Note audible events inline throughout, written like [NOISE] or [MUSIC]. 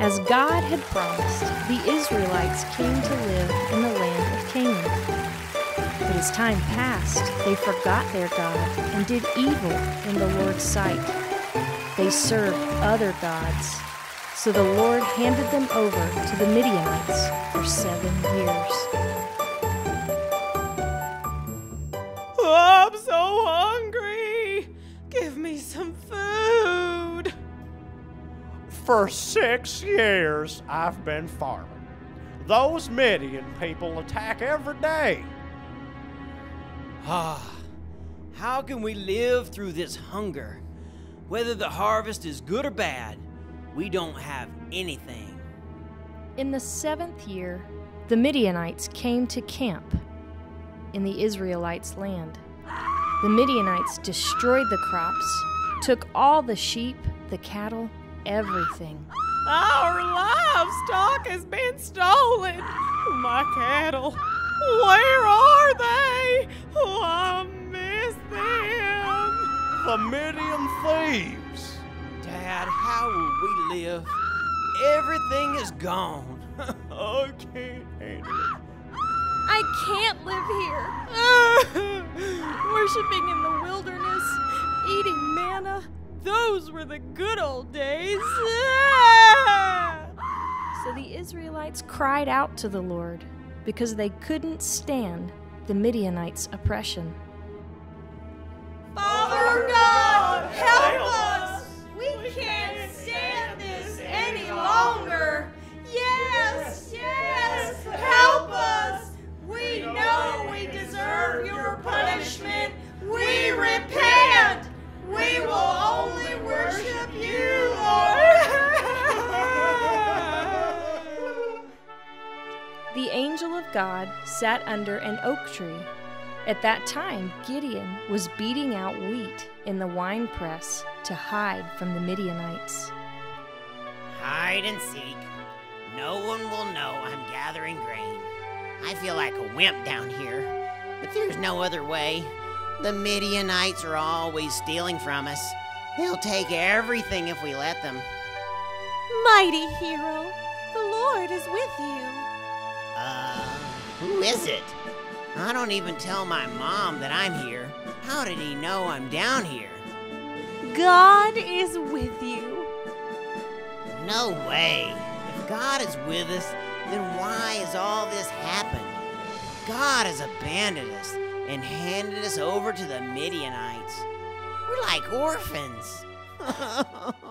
As God had promised, the Israelites came to live in the land of Canaan. But as time passed, they forgot their God and did evil in the Lord's sight. They served other gods. So the Lord handed them over to the Midianites for seven years. For six years, I've been farming. Those Midian people attack every day. Ah, how can we live through this hunger? Whether the harvest is good or bad, we don't have anything. In the seventh year, the Midianites came to camp in the Israelites' land. The Midianites destroyed the crops, took all the sheep, the cattle, everything. Our livestock has been stolen. My cattle, where are they? Oh, I miss them. The Midian thieves. Dad, how will we live? Everything is gone. [LAUGHS] I can't handle it. I can't live here. [LAUGHS] Worshipping in the wilderness, eating manna. Those were the good old days. [LAUGHS] So the Israelites cried out to the Lord because they couldn't stand the Midianites' oppression. God sat under an oak tree. At that time, Gideon was beating out wheat in the winepress to hide from the Midianites. Hide and seek. No one will know I'm gathering grain. I feel like a wimp down here, but there's no other way. The Midianites are always stealing from us. They'll take everything if we let them. Mighty hero, the Lord is with you. Who is it? I don't even tell my mom that I'm here. How did he know I'm down here? God is with you. No way. If God is with us, then why has all this happened? God has abandoned us and handed us over to the Midianites. We're like orphans. [LAUGHS]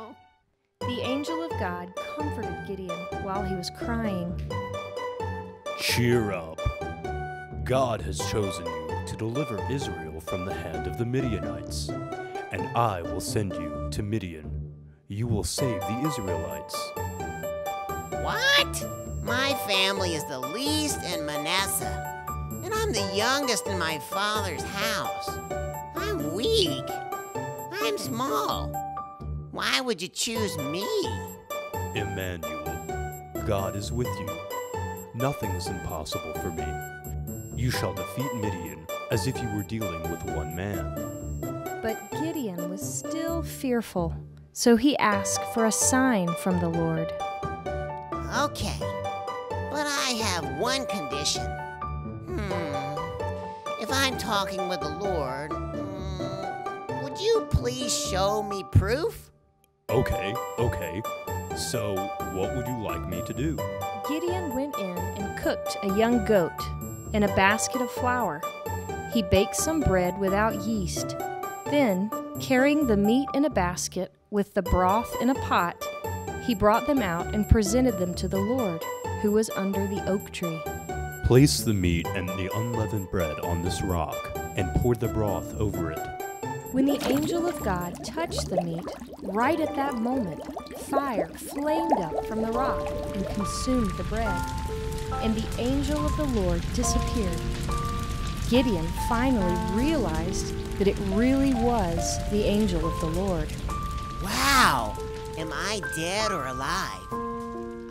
The angel of God comforted Gideon while he was crying. Cheer up. God has chosen you to deliver Israel from the hand of the Midianites, and I will send you to Midian. You will save the Israelites. what? My family is the least in Manasseh, and I'm the youngest in my father's house. I'm weak. I'm small. Why would you choose me? Emmanuel, God is with you. Nothing is impossible for me. You shall defeat Midian as if you were dealing with one man. But Gideon was still fearful, so he asked for a sign from the Lord. Okay, but I have one condition. Hmm. If I'm talking with the Lord, hmm, would you please show me proof? Okay, okay. So, what would you like me to do? Gideon went in and cooked a young goat in a basket of flour. He baked some bread without yeast. Then, carrying the meat in a basket with the broth in a pot, he brought them out and presented them to the Lord, who was under the oak tree. Place the meat and the unleavened bread on this rock, and pour the broth over it. When the angel of God touched the meat, right at that moment, fire flamed up from the rock and consumed the bread. And the angel of the Lord disappeared. Gideon finally realized that it really was the angel of the Lord. Wow! Am I dead or alive?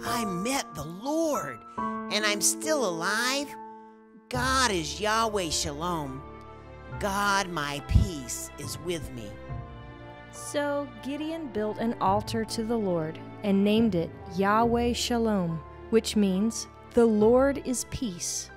I met the Lord, and I'm still alive? God is Yahweh Shalom. God, my peace, is with me. So Gideon built an altar to the Lord and named it Yahweh Shalom, which means, The Lord is peace.